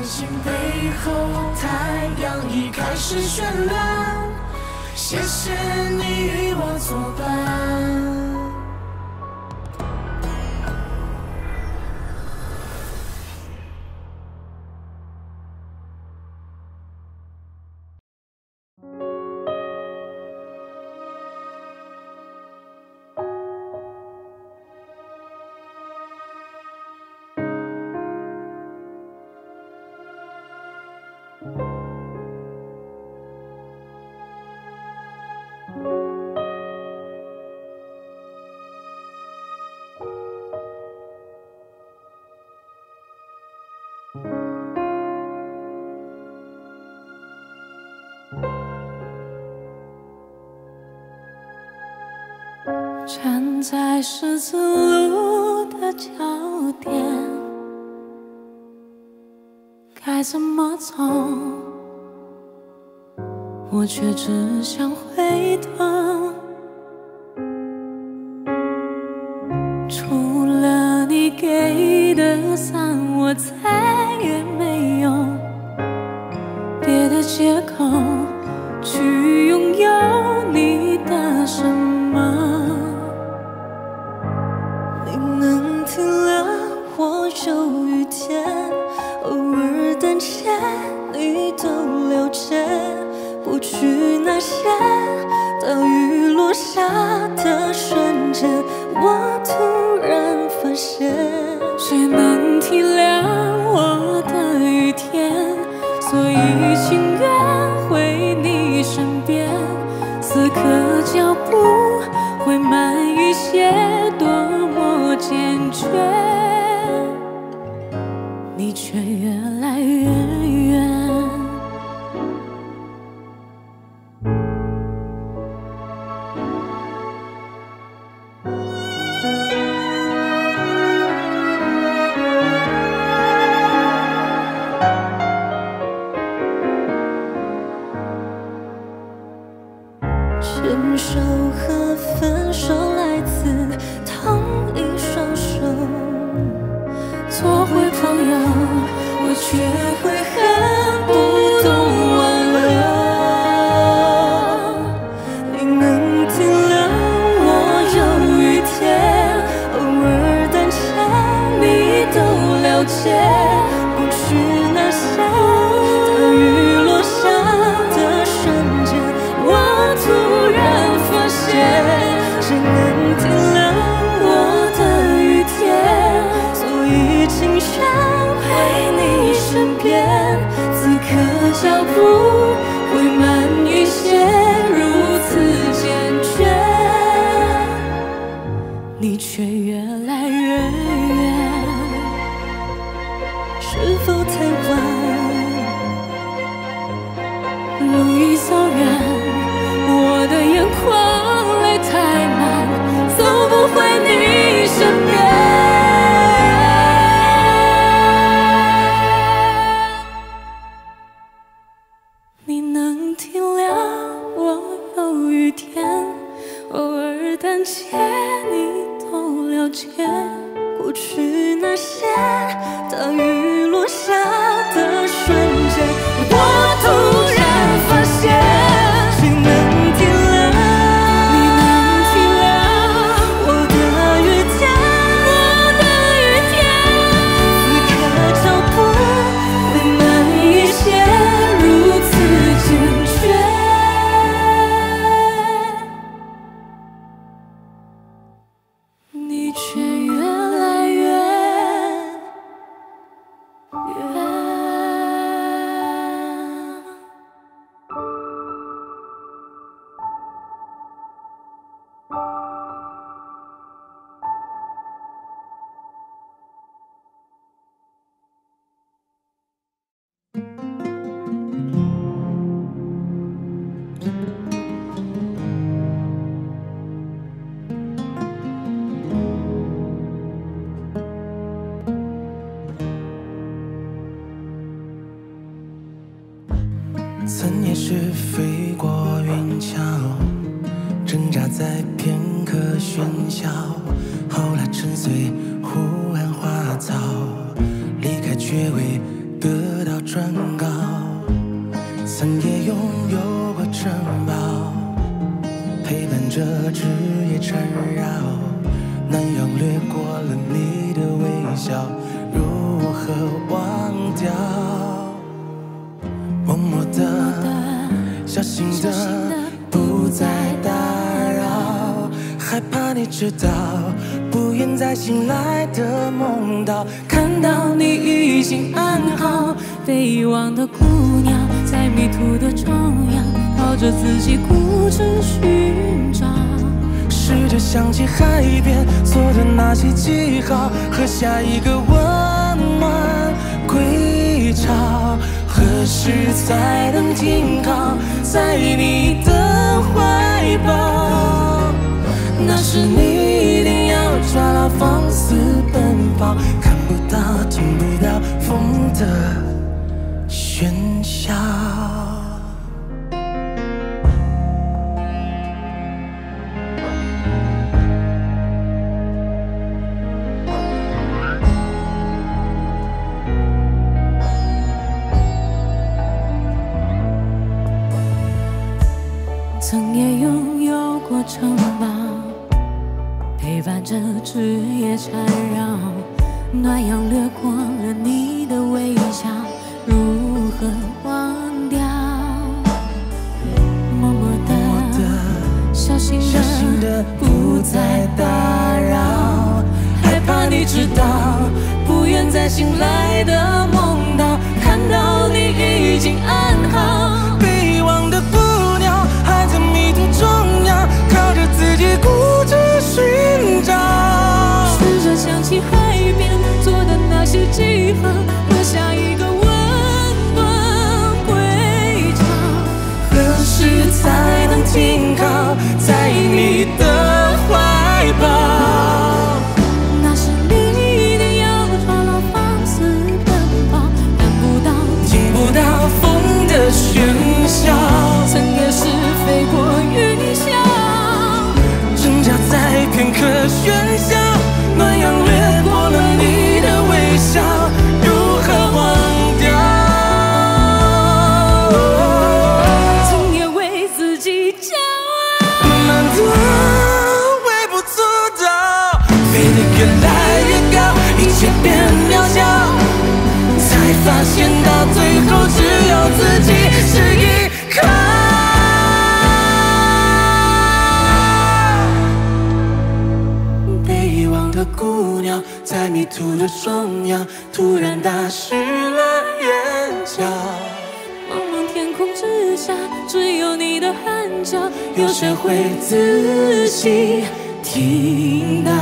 繁星背后太阳已开始绚烂谢谢你与我作伴。在十字路的交点，该怎么走？我却只想回头。除了你给的伞，我再。分手和分手笑。时才能停靠在你的怀抱那时你一定要抓牢放肆奔跑看不到听不到风的 viva. 见到最后只有自己是一颗被遗忘的姑娘，在迷途的中央，突然打湿了眼角。茫茫天空之下，只有你的汗脚，有谁会自己听到？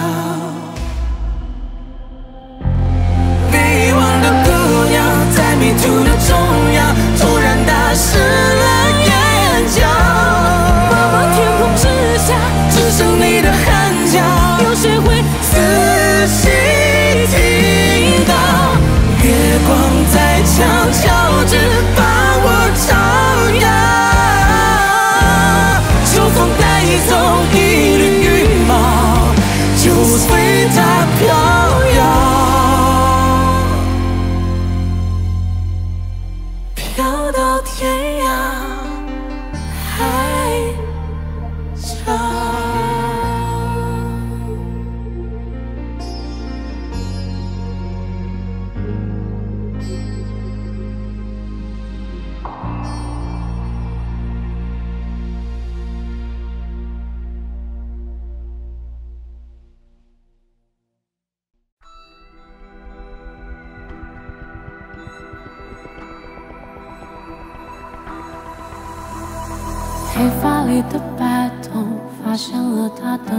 黑发里的白头发现了他的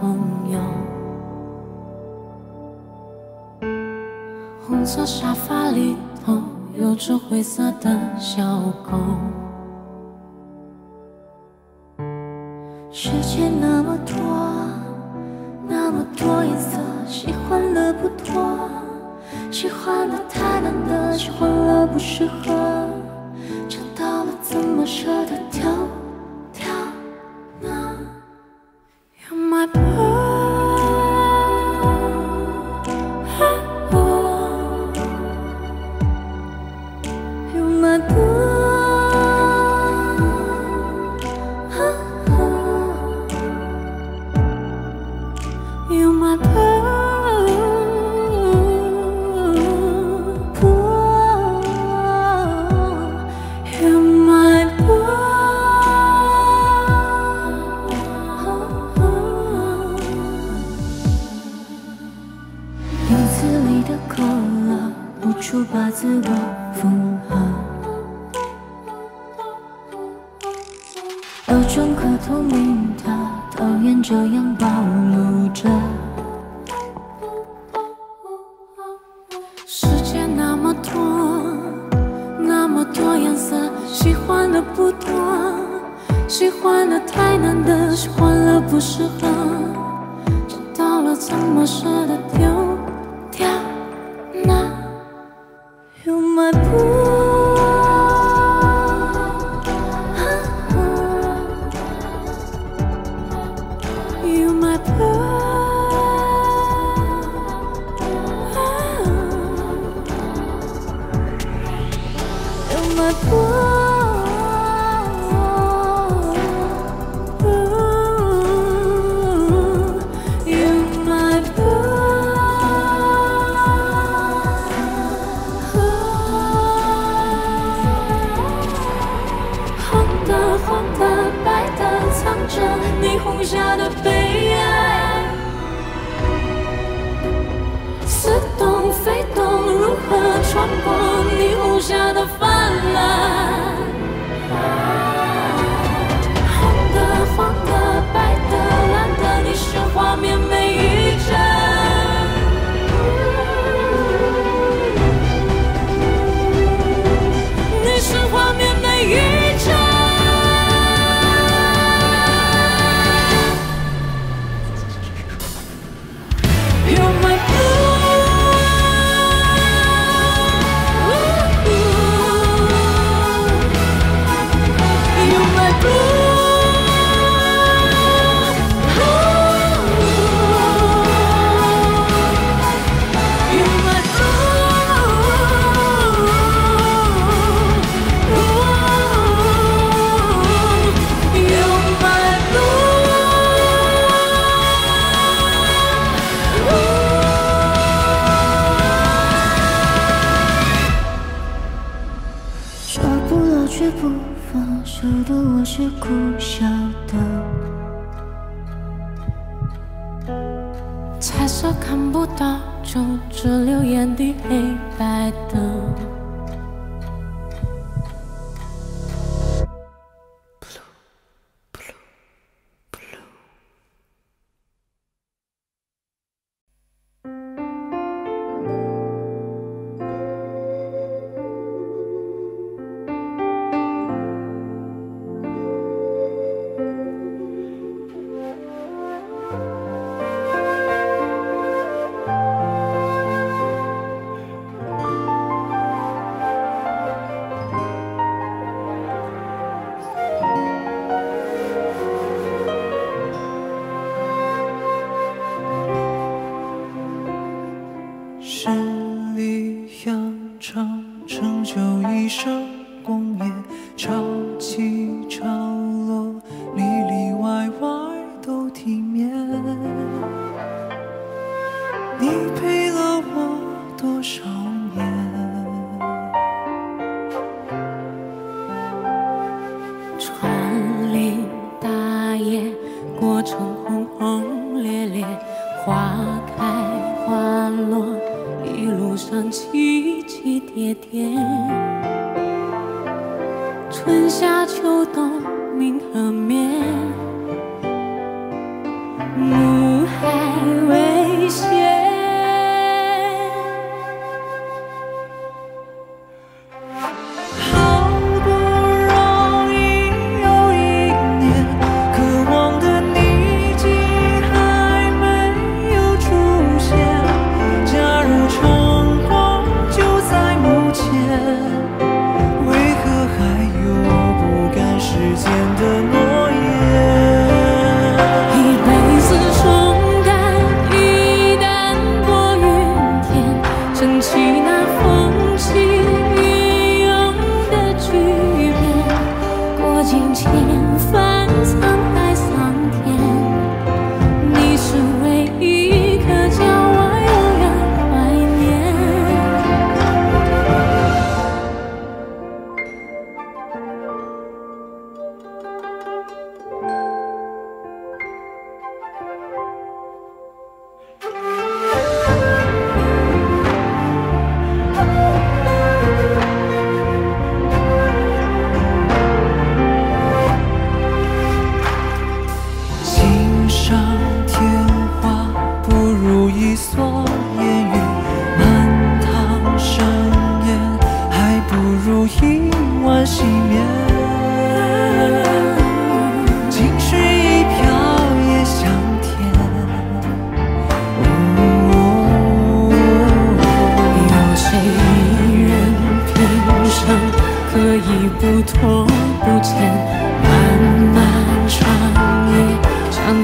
朋友红色沙发里头有只灰色的小狗世界那么多那么多颜色喜欢的不多喜欢的太难得喜欢了不适合自我封号，有种可透明的讨厌，这样暴露着。无的悲哀，似懂非懂，如何穿过你无暇的泛滥？救得我是苦笑的。彩色看不到就只留眼底黑白的。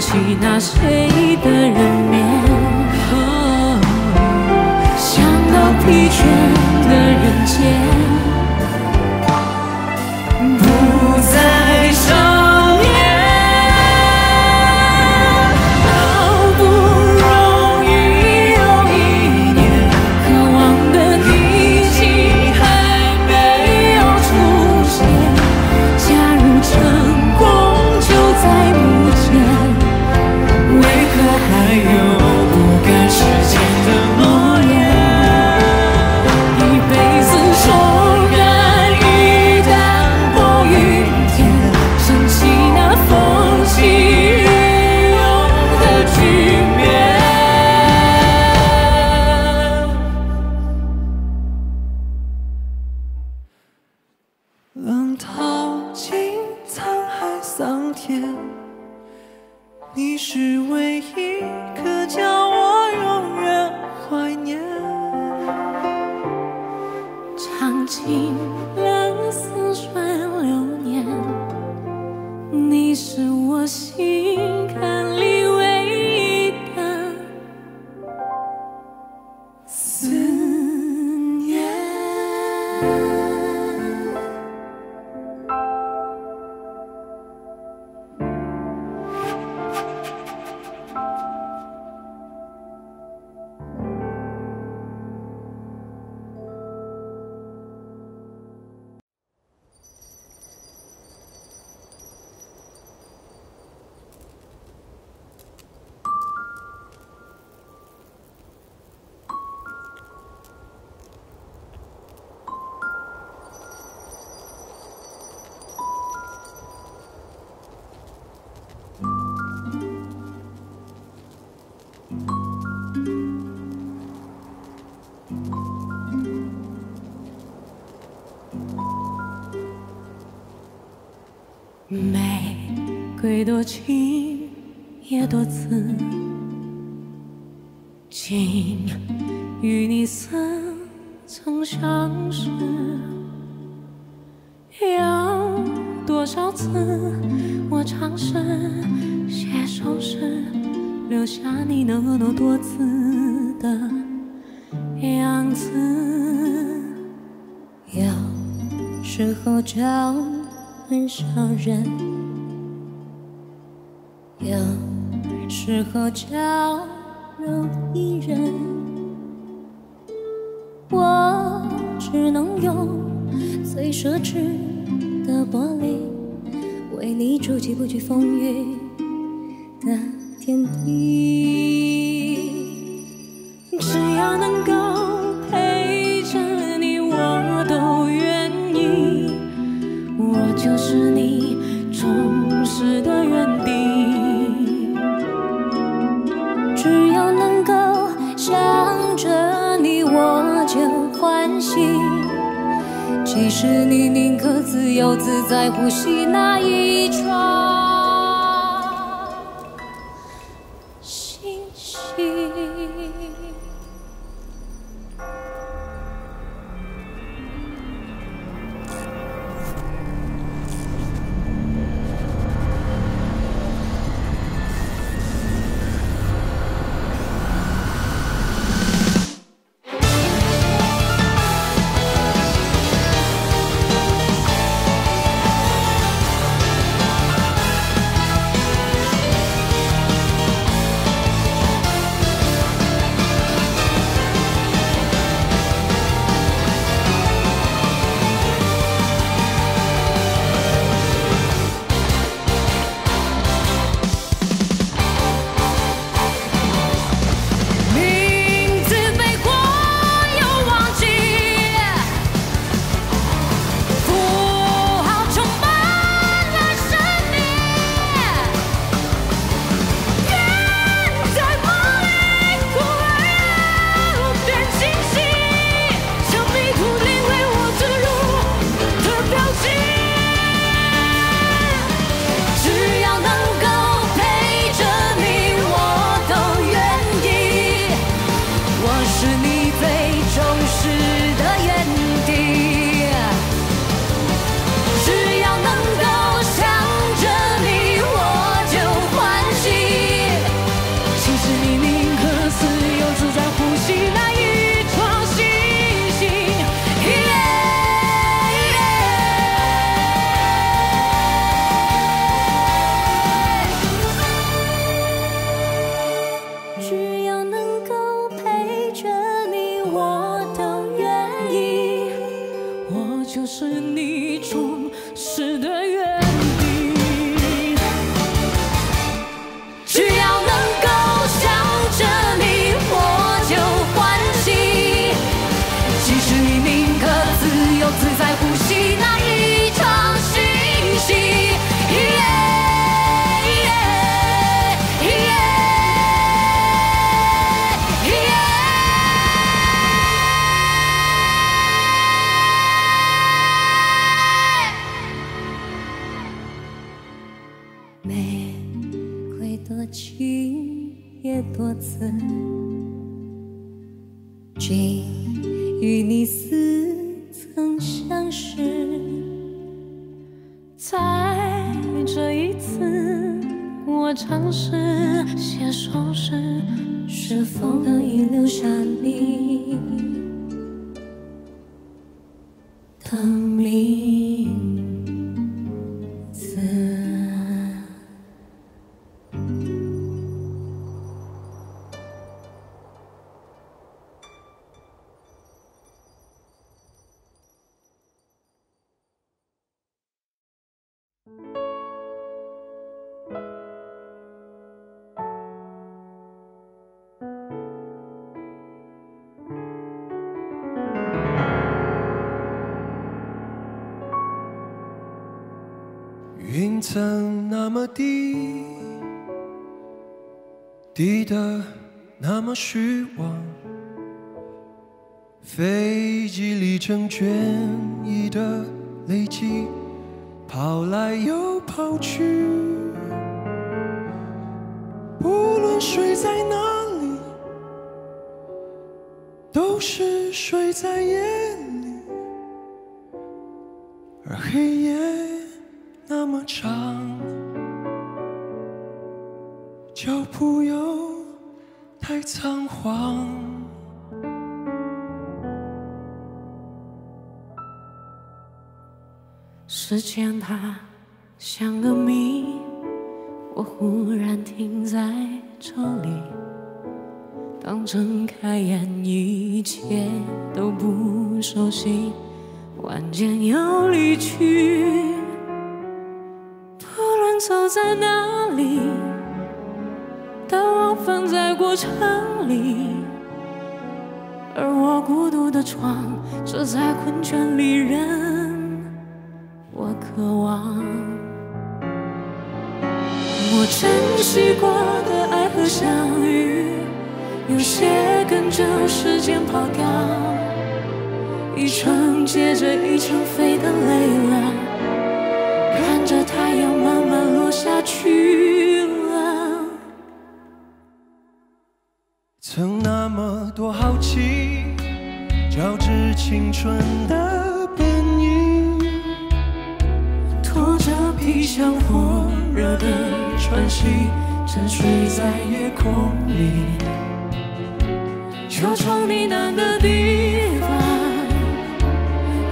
起那谁的人面。想到疲倦的人间。竟然似水流年你是我心。情也多刺，情与你似曾相识。有多少次我尝试写首诗，留下你婀娜多姿的样子。有时候叫很少人。有时候娇柔一人，我只能用最奢侈的玻璃，为你筑起不惧风雨的天地。其实你宁可自由自在呼吸那一窗。曾那么低，低得那么虚妄，飞机里程倦意的累积，跑来又跑去。不论睡在哪里，都是睡在夜里，而黑夜。仓皇。时间它像个谜，我忽然停在这里。当睁开眼，一切都不熟悉，晚间要离去。不论走在哪里，城里。而我孤独的床，只在困倦里任我渴望。我珍惜过的爱和相遇，有些跟着时间跑掉，一程接着一程飞得累了。看着太阳慢慢落下去青春的本意，拖着皮箱火热的喘息，沉睡在夜空里。车窗呢喃的地方，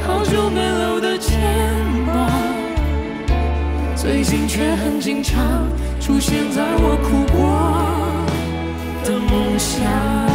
好久没搂的肩膀。最近却很经常出现在我哭过的梦乡。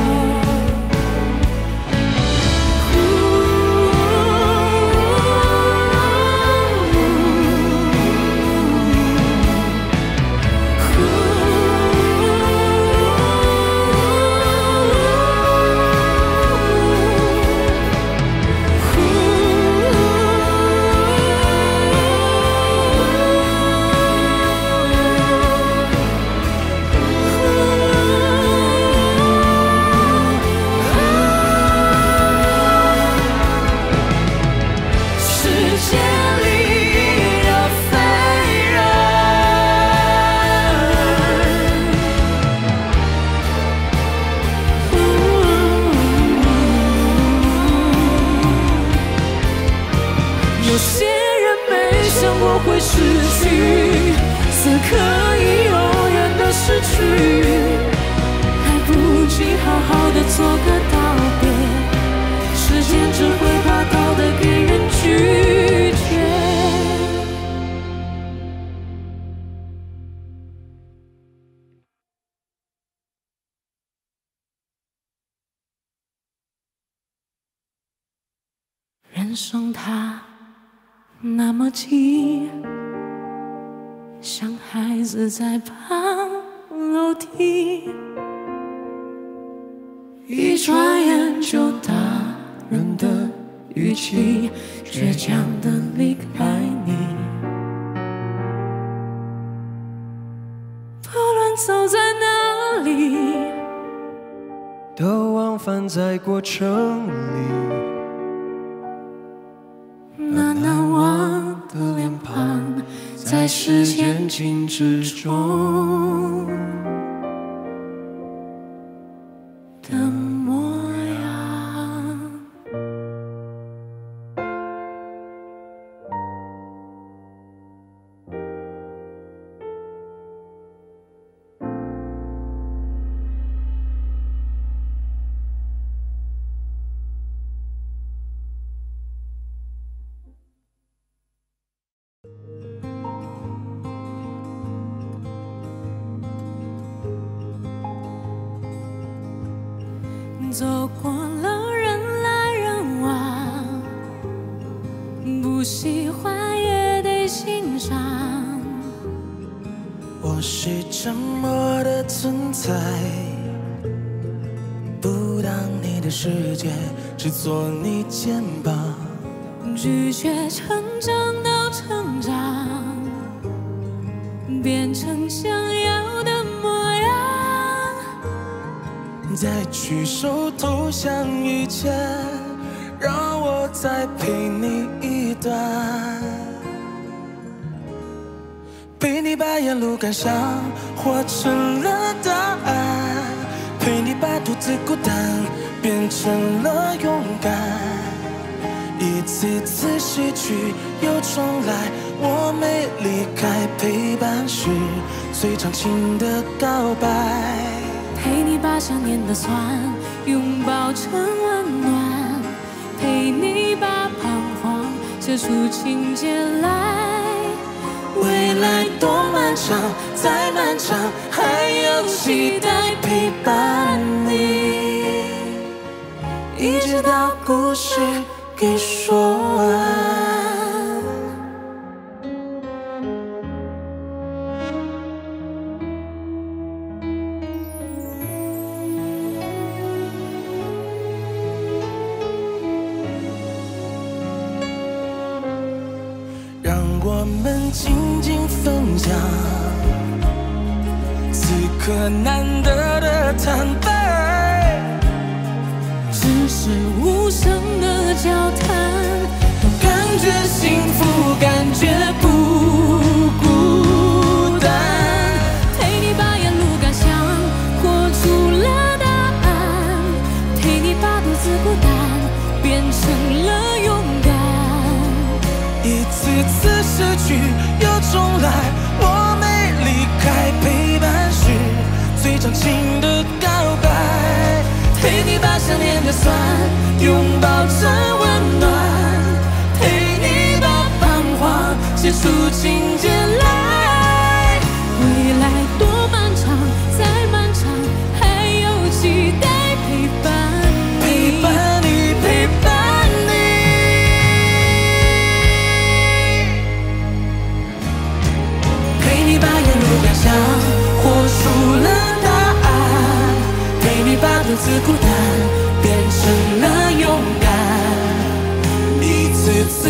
人生它那么近，像孩子在爬楼梯，一转眼就大人的语气，倔强的离开你。不论走在哪里，都往返在过程里。在时间静止中。走过了人来人往，不喜欢也得欣赏。我是沉默的存在，不当你的世界，只做你肩膀。拒绝成长在举手投降以前，让我再陪你一段，陪你把沿路感想活成了答案，陪你把独自孤单变成了勇敢。一次次失去又重来，我没离开，陪伴是最长情的告白。把想念的酸拥抱成温暖，陪你把彷徨写出情节来。未来多漫长，再漫长，还有期待陪伴你，一直到故事给说完。保存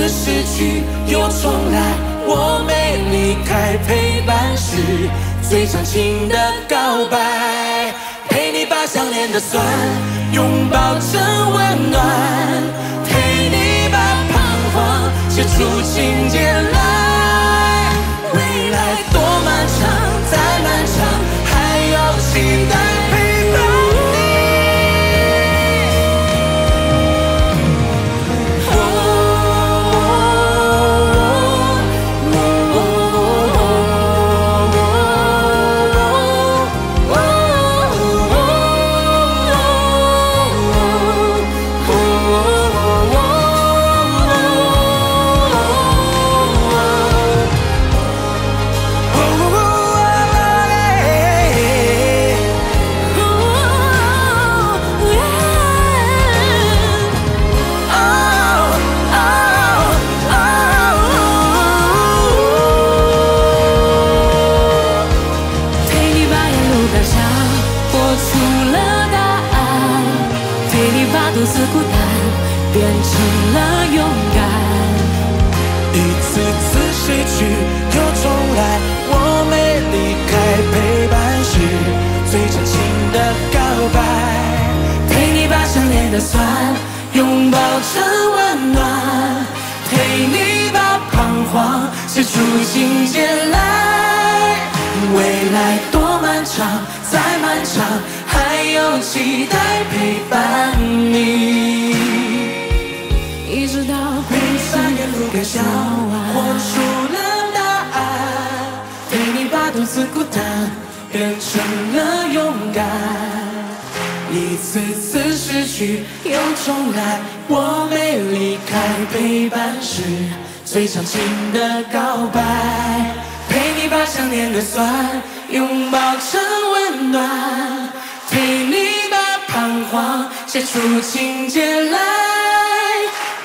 失去又重来，我没离开，陪伴是最长情的告白。陪你把想念的酸拥抱成温暖，陪你把彷徨写出情节来。未来多漫长，还有期待陪伴你，一直到鬓发也露白。我活出了答案，陪你把独自孤单变成了勇敢。一次次失去又重来，我没离开，陪伴是最长情的告白。陪你把想念的酸。拥抱成温暖陪你把彷徨写出情节来。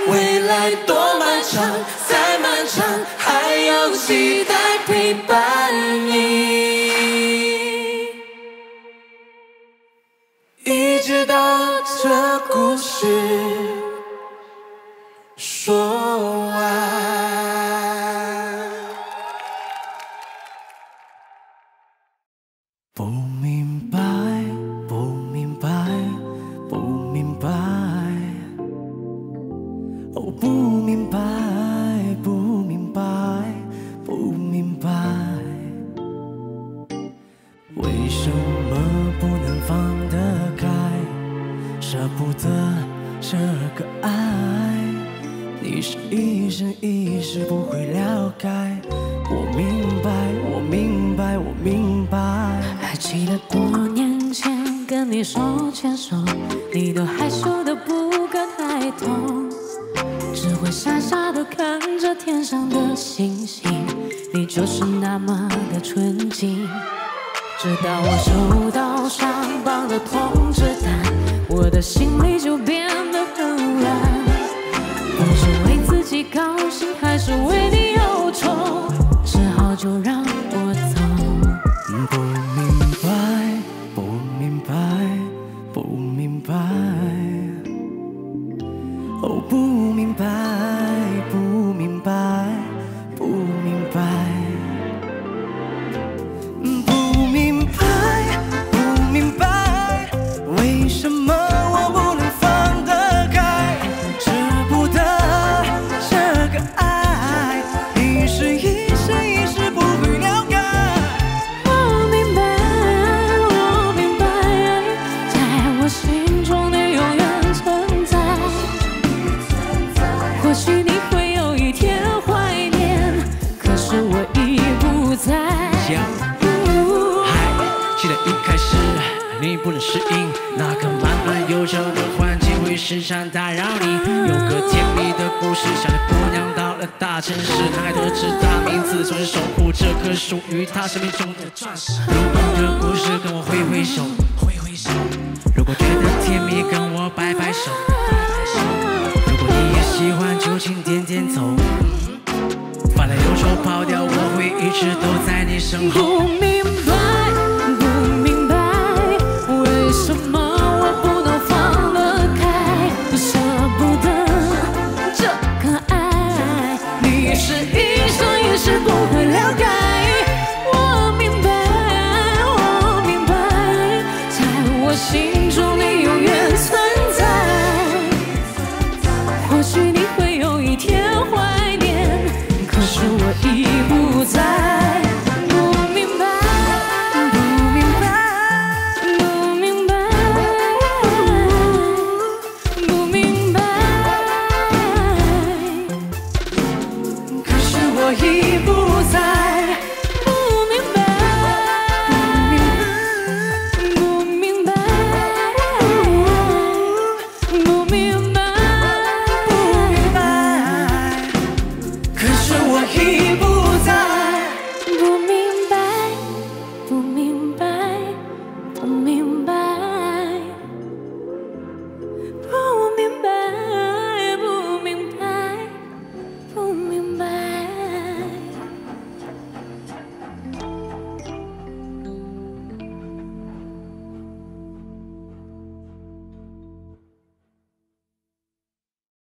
未来多漫长再漫长还有期待陪伴你。一直到这故事说完。属于他生命中的钻石如果这不是跟我挥挥手